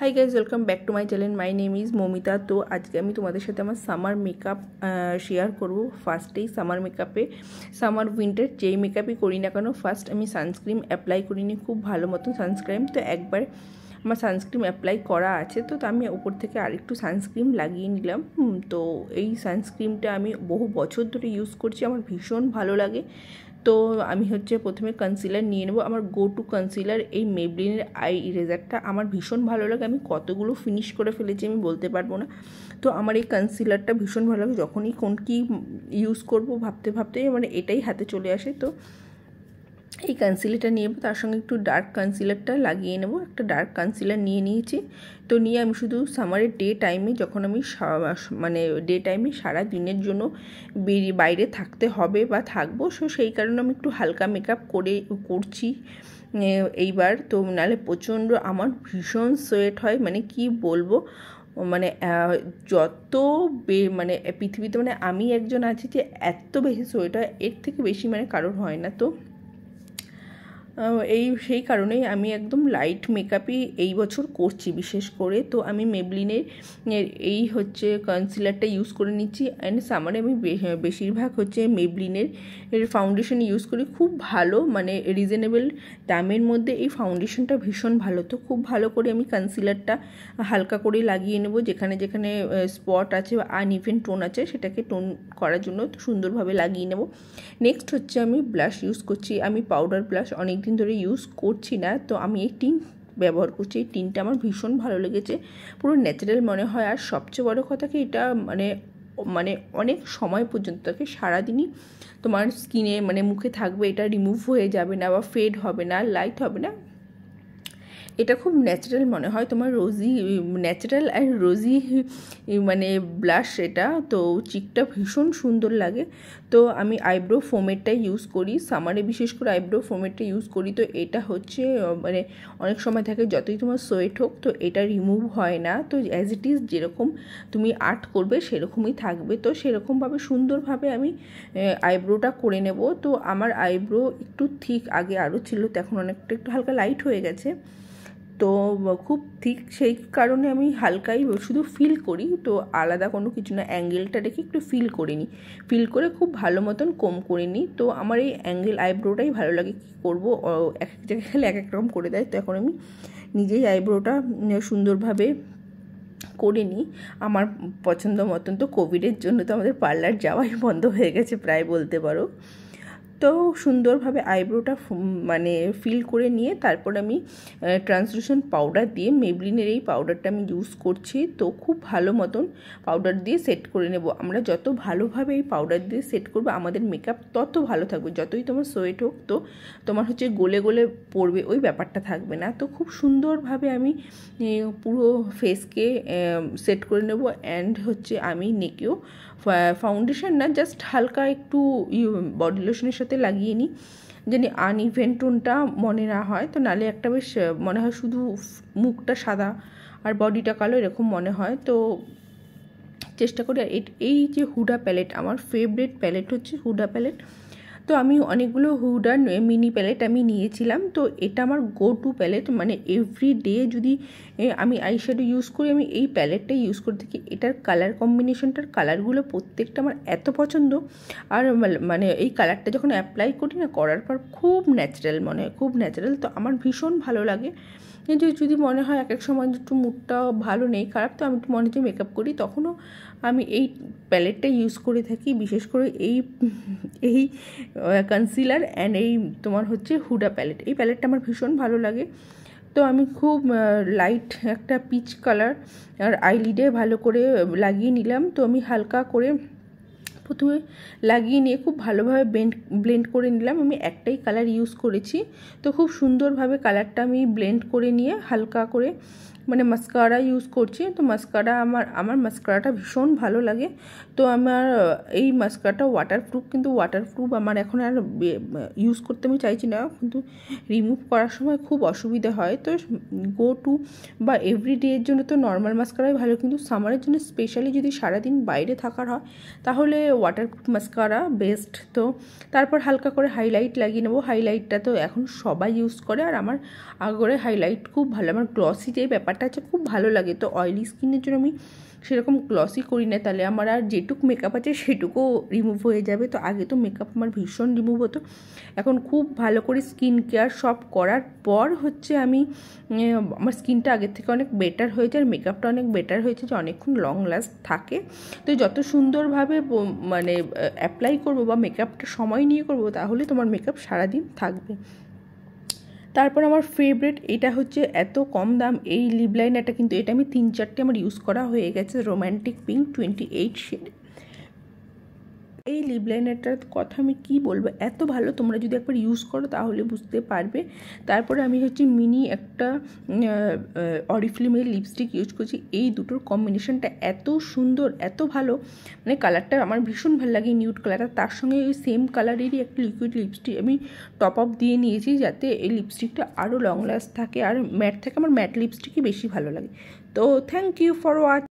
Hi guys welcome back to my channel my name is Momita তো আজকে আমি তোমাদের সাথে আমার সামার মেকআপ শেয়ার করব ফার্স্টেই সামার মেকআপে সামার উইন্টার যেই মেকআপই করি না কেন ফার্স্ট আমি সানস্ক্রিন অ্যাপ্লাই করিনি, খুব ভালো মতন সানস্ক্রিন তো একবার আমার সানস্ক্রিন অ্যাপ্লাই করা আছে, তো আমি ওপর থেকে আরেকটু সানস্ক্রিন লাগিয়ে নিলাম। তো এই সানস্ক্রিনটা আমি বহু বছর ধরে ইউজ করছি, আমার ভীষণ ভালো লাগে। তো আমি হচ্ছে প্রথমে কনসিলার নিয়ে নেব। আমার গো টু কনসিলার এই মেবলিনের আই ইরেজারটা আমার ভীষণ ভালো লাগে। আমি কতগুলো ফিনিশ করে ফেলেছি আমি বলতে পারব না। তো আমার এই কনসিলারটা ভীষণ ভালো লাগে। যখনই কোন কী ইউজ করব ভাবতে ভাবতে মানে এটাই হাতে চলে আসে। তো এই কনসিলারটা নিয়ে তার সঙ্গে একটু ডার্ক কনসিলারটা লাগিয়ে নেব। একটা ডার্ক কনসিলার নিয়ে নিয়েছি। তো নিয়ে আমি শুধু সামারের ডে টাইমে যখন আমি মানে ডে টাইমে সারা দিনের জন্য বেরিয়ে বাইরে থাকতে হবে বা থাকব সো সেই কারণে আমি একটু হালকা মেকআপ করে করছি। এইবার তো নাহলে প্রচণ্ড আমার ভীষণ সোয়েট হয়। মানে কি বলব? মানে যত বে মানে পৃথিবীতে মানে আমি একজন আছি যে এত বেশি সোয়েট হয়, এর থেকে বেশি মানে কারোর হয় না তো। এই সেই কারণেই আমি একদম লাইট মেকআপই এই বছর করছি, বিশেষ করে। তো আমি মেবলিনের এই হচ্ছে কনসিলারটা ইউজ করে নিচ্ছি। অ্যান্ড সামারে আমি বেশিরভাগ হচ্ছে মেবলিনের ফাউন্ডেশন ইউজ করি। খুব ভালো মানে রিজনেবল দামের মধ্যে এই ফাউন্ডেশনটা ভীষণ ভালো। তো খুব ভালো করে আমি কনসিলারটা হালকা করে লাগিয়ে নেব। যেখানে যেখানে স্পট আছে বা আন আনইভেন টোন আছে, সেটাকে টোন করার জন্য সুন্দরভাবে লাগিয়ে নেব। নেক্সট হচ্ছে আমি ব্লাশ ইউজ করছি। আমি পাউডার ব্লাশ অনেক দিন ধরে ইউজ করছি না, তো আমি এই টিন ব্যবহার করছি। এই টিনটা আমার ভীষণ ভালো লেগেছে। পুরো ন্যাচারাল মনে হয়। আর সবচেয়ে বড় কথা কি, এটা মানে মানে অনেক সময় পর্যন্ত থাকে, সারাদিনই তোমার স্কিনে মানে মুখে থাকবে, এটা রিমুভ হয়ে যাবে না বা ফেড হবে না লাইট হবে না। এটা খুব ন্যাচারাল মনে হয়। তোমার রোজি ন্যাচারাল অ্যান্ড রোজি মানে ব্লাশ এটা, তো চিকটা ভীষণ সুন্দর লাগে। তো আমি আইব্রো ফোমেরটাই ইউজ করি। সামারে বিশেষ করে আইব্রো ফোমেরটা ইউজ করি। তো এটা হচ্ছে মানে অনেক সময় থাকে যতই তোমার সোয়েট হোক, তো এটা রিমুভ হয় না। তো অ্যাজ ইট ইজ যেরকম তুমি আর্ট করবে, সেরকমই থাকবে। তো সেরকমভাবে সুন্দরভাবে আমি আইব্রোটা করে নেব। তো আমার আইব্রো একটু ঠিক আগে আরও ছিল, তো এখন অনেকটা একটু হালকা লাইট হয়ে গেছে। তো খুব ঠিক সেই কারণে আমি হালকাই শুধু ফিল করি, তো আলাদা কোনো কিছু না অ্যাঙ্গেলটা রেখে একটু ফিল করে নিই ফিল করে খুব ভালো মতন কম করে নিই তো আমার এই অ্যাঙ্গেল আইব্রোটাই ভালো লাগে কী করব এক এক জায়গায় খেলে এক এক রকম করে দেয়, তো এখন আমি নিজেই আইব্রোটা সুন্দরভাবে করে নিই আমার পছন্দ মতন তো কোভিডের জন্য তো আমাদের পার্লার যাওয়াই বন্ধ হয়ে গেছে, প্রায় বলতে পারো। তো সুন্দরভাবে আইব্রোটা মানে ফিল করে নিয়ে তারপর আমি ট্রান্সলুশন পাউডার দিয়ে মেবলিনের এই পাউডারটা আমি ইউজ করছি। তো খুব ভালো মতন পাউডার দিয়ে সেট করে নেব। আমরা যত ভালোভাবে এই পাউডার দিয়ে সেট করব, আমাদের মেকআপ তত ভালো থাকবে। যতই তোমার সোয়েট হোক তো তোমার হচ্ছে গোলে গোলে পড়বে, ওই ব্যাপারটা থাকবে না। তো খুব সুন্দরভাবে আমি পুরো ফেসকে সেট করে নেব। অ্যান্ড হচ্ছে আমি নেকেও ফাউন্ডেশন না জাস্ট হালকা একটু বডি লোশনের সাথে লাগিয়ে নিই জানি আনইভেন টোনটা মনে না হয়। তো নালে একটা বেশ মনে হয় শুধু মুখটা সাদা আর বডিটা কালো এরকম মনে হয়। তো চেষ্টা করি এই যে হুডা প্যালেট আমার ফেভারিট প্যালেট হচ্ছে হুডা প্যালেট তো আমি অনেকগুলো হুডার মিনি প্যালেট আমি নিয়েছিলাম। তো এটা আমার গো টু প্যালেট। মানে এভরি ডে যদি আমি আইশ্যাডো ইউজ করি, আমি এই প্যালেটটাই ইউজ করে থাকি। এটার কালার কম্বিনেশনটার কালারগুলো প্রত্যেকটা আমার এত পছন্দ। আর মানে এই কালারটা যখন অ্যাপ্লাই করি না, করার পর খুব ন্যাচারাল মনে হয় খুব ন্যাচারাল তো আমার ভীষণ ভালো লাগে। কিন্তু যদি মনে হয় এক এক সময় একটু মুডটা ভালো নেই, খারাপ, তো আমি একটু মনে হচ্ছে মেকআপ করি। তখনও আমি এই প্যালেটটা ইউজ করে থাকি। বিশেষ করে এই এই কনসিলার অ্যান্ড এই তোমার হচ্ছে হুডা প্যালেট এই প্যালেটটা আমার ভীষণ ভালো লাগে। তো আমি খুব লাইট একটা পিচ কালার আর আইলিডে ভালো করে লাগিয়ে নিলাম। তো আমি হালকা করে প্রথমে লাগিয়ে নিয়ে খুব ভালোভাবে ব্লেন্ড ব্লেন্ড করে নিলাম। আমি একটাই কালার ইউজ করেছি। তো খুব সুন্দরভাবে কালারটা আমি ব্লেন্ড করে নিয়ে হালকা করে মানে মাস্কারা ইউজ করছি, তো মাস্কারা আমার আমার মাস্কারাটা ভীষণ ভালো লাগে। তো আমার, এই মাস্কারাটা ওয়াটারপ্রুফ কিন্তু ওয়াটারপ্রুফ আমার এখন আর ইউজ করতে আমি চাইছি না, কিন্তু রিমুভ করার সময় খুব অসুবিধা হয়। তো গো টু বা এভরি ডে জন্য তো নর্মাল মাস্কারাই ভালো, কিন্তু সামারের জন্য স্পেশালি যদি সারাদিন বাইরে থাকার হয়, তাহলে ওয়াটারপ্রুফ মাস্কারা বেস্ট তো তারপর হালকা করে হাইলাইট লাগিয়ে নেব। হাইলাইটটা তো এখন সবাই ইউজ করে, আর আমার আগরে হাইলাইট খুব ভালো, আমার গ্লসি যে ব্যাপারটা আছে খুব ভালো লাগে। তো অয়েলি স্কিনের জন্য আমি সেরকম গ্লসি করি না। তাহলে আমার আর যেটুক মেকআপ আছে সেটুকু রিমুভ হয়ে যাবে। তো আগে তো মেকআপ আমার ভীষণ রিমুভ হতো। এখন খুব ভালো করে স্কিন কেয়ার সব করার পর হচ্ছে আমি আমার স্কিনটা আগের থেকে অনেক বেটার হয়েছে আর মেকআপটা অনেক বেটার হয়েছে যে অনেকক্ষণ লং লাস্ট থাকে। তো যত সুন্দরভাবে মানে অ্যাপ্লাই করব বা মেকআপটা সময় নিয়ে করব তাহলে তোমার মেকআপ সারাদিন থাকবে। তারপর আমার ফেভারিট এটা হচ্ছে এত কম দাম, এই লিপ লাইনারটা কিন্তু এটা আমি তিন চারটে আমার ইউজ করা হয়ে গেছে romantic pink twenty eight shade এই লিপ লাইনারটার কথা আমি কি বলব? এত ভালো তোমরা যদি একবার ইউজ করো তাহলে বুঝতে পারবে। তারপরে আমি হচ্ছে মিনি একটা অরিফ্লিমের লিপস্টিক ইউজ করছি। এই দুটোর কম্বিনেশনটা এত সুন্দর, এত ভালো। মানে কালারটা আমার ভীষণ ভালো লাগে নিউড কালারটা তার সঙ্গে ওই সেম কালারেরই একটা লিকুইড লিপস্টিক আমি টপ আপ দিয়ে নিয়েছি যাতে এই লিপস্টিকটা আরও লং লাস্ট থাকে। আর ম্যাট থাকে, আমার ম্যাট লিপস্টিকই বেশি ভালো লাগে। তো থ্যাংক ইউ ফর ওয়াচ